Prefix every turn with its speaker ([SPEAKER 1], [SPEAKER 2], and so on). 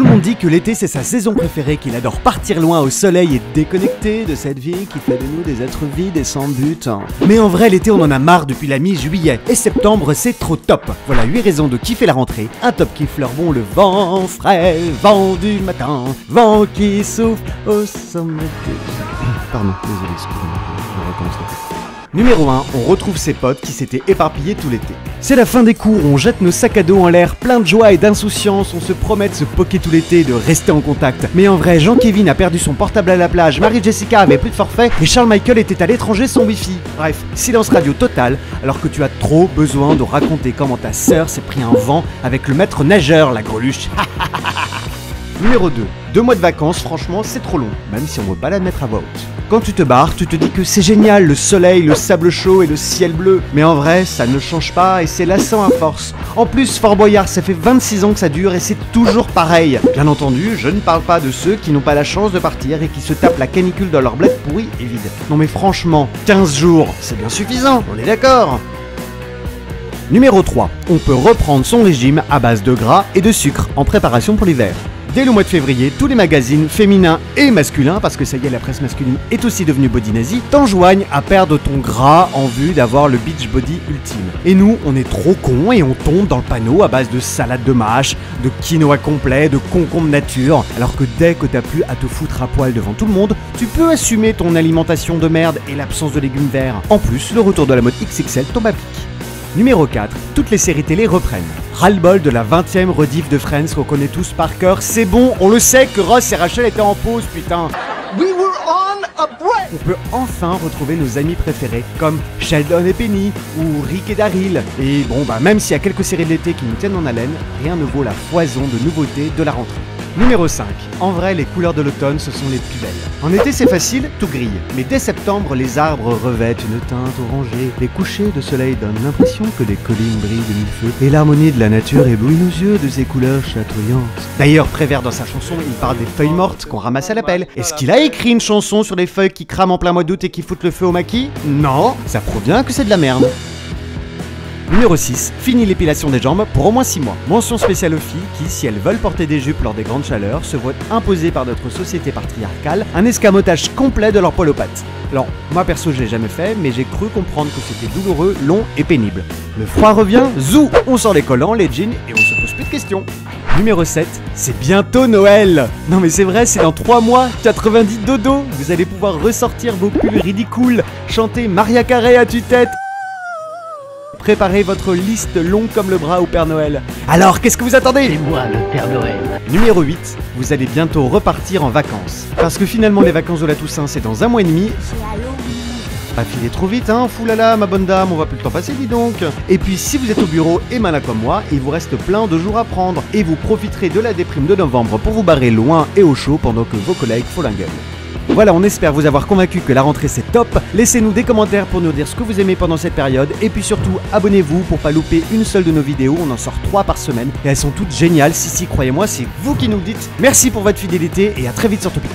[SPEAKER 1] Tout le monde dit que l'été c'est sa saison préférée, qu'il adore partir loin au soleil et déconnecter de cette vie qui fait de nous des êtres vides et sans but. Mais en vrai, l'été on en a marre depuis la mi-juillet et septembre c'est trop top. Voilà 8 raisons de kiffer la rentrée. Un top qui fleure bon le vent frais, vent du matin, vent qui souffle au sommet. Pardon, désolé, excusez-moi, je recommence. Numéro 1, on retrouve ses potes qui s'étaient éparpillés tout l'été. C'est la fin des cours, on jette nos sacs à dos en l'air, plein de joie et d'insouciance, on se promet de se poquer tout l'été, de rester en contact. Mais en vrai, Jean-Kévin a perdu son portable à la plage, Marie-Jessica avait plus de forfait, et Charles-Michael était à l'étranger sans wifi. Bref, silence radio total, alors que tu as trop besoin de raconter comment ta sœur s'est pris un vent avec le maître nageur, la greluche. Numéro 2. Deux mois de vacances, franchement, c'est trop long, même si on veut pas l'admettre à voix haute. Quand tu te barres, tu te dis que c'est génial, le soleil, le sable chaud et le ciel bleu. Mais en vrai, ça ne change pas et c'est lassant à force. En plus, Fort Boyard, ça fait 26 ans que ça dure et c'est toujours pareil. Bien entendu, je ne parle pas de ceux qui n'ont pas la chance de partir et qui se tapent la canicule dans leur bled pourri et vide. Non mais franchement, 15 jours, c'est bien suffisant, on est d'accord Numéro 3. On peut reprendre son régime à base de gras et de sucre en préparation pour l'hiver. Dès le mois de février, tous les magazines féminins et masculins, parce que ça y est, la presse masculine est aussi devenue body nazi, t'enjoignent à perdre ton gras en vue d'avoir le beach body ultime. Et nous, on est trop cons et on tombe dans le panneau à base de salade de mâche, de quinoa complet, de concombre nature, alors que dès que t'as plus à te foutre à poil devant tout le monde, tu peux assumer ton alimentation de merde et l'absence de légumes verts. En plus, le retour de la mode XXL tombe à pic. Numéro 4. Toutes les séries télé reprennent. Ras-le-bol de la 20ème rediff de Friends qu'on connaît tous par cœur. C'est bon, on le sait que Ross et Rachel étaient en pause, putain. On peut enfin retrouver nos amis préférés comme Sheldon et Penny ou Rick et Daryl. Et bon, bah même s'il y a quelques séries de l'été qui nous tiennent en haleine, rien ne vaut la foison de nouveautés de la rentrée. Numéro 5. En vrai, les couleurs de l'automne, ce sont les plus belles. En été, c'est facile, tout grille. Mais dès septembre, les arbres revêtent une teinte orangée. Les couchers de soleil donnent l'impression que les collines brillent de mille feux. Et l'harmonie de la nature éblouit nos yeux de ces couleurs chatoyantes. D'ailleurs, Prévert, dans sa chanson, il parle des feuilles mortes qu'on ramasse à la pelle. Est-ce qu'il a écrit une chanson sur les feuilles qui crament en plein mois d'août et qui foutent le feu au maquis? Non, ça prouve bien que c'est de la merde. Numéro 6. Fini l'épilation des jambes pour au moins 6 mois. Mention spéciale aux filles qui, si elles veulent porter des jupes lors des grandes chaleurs, se voient imposer par notre société patriarcale un escamotage complet de leur poil aux pattes. Alors, moi perso, je l'ai jamais fait, mais j'ai cru comprendre que c'était douloureux, long et pénible. Le froid revient, zou On sort les collants, les jeans et on se pose plus de questions. Numéro 7, c'est bientôt Noël Non mais c'est vrai, c'est dans 3 mois, 90 dodo Vous allez pouvoir ressortir vos pulls ridicules, chanter Maria Carré à tue-tête Préparez votre liste longue comme le bras au Père Noël. Alors, qu'est-ce que vous attendez?
[SPEAKER 2] C'est moi le Père Noël.
[SPEAKER 1] Numéro 8, vous allez bientôt repartir en vacances. Parce que finalement, les vacances de la Toussaint, c'est dans un mois et demi. Pas filer trop vite, hein, foulala, ma bonne dame, on va plus le temps passer, dis donc. Et puis, si vous êtes au bureau et malin comme moi, il vous reste plein de jours à prendre. Et vous profiterez de la déprime de novembre pour vous barrer loin et au chaud pendant que vos collègues font la gueule. Voilà, on espère vous avoir convaincu que la rentrée c'est top. Laissez-nous des commentaires pour nous dire ce que vous aimez pendant cette période. Et puis surtout, abonnez-vous pour pas louper une seule de nos vidéos. On en sort 3 par semaine. Et elles sont toutes géniales. Si, si, croyez-moi, c'est vous qui nous le dites. Merci pour votre fidélité et à très vite sur Topito.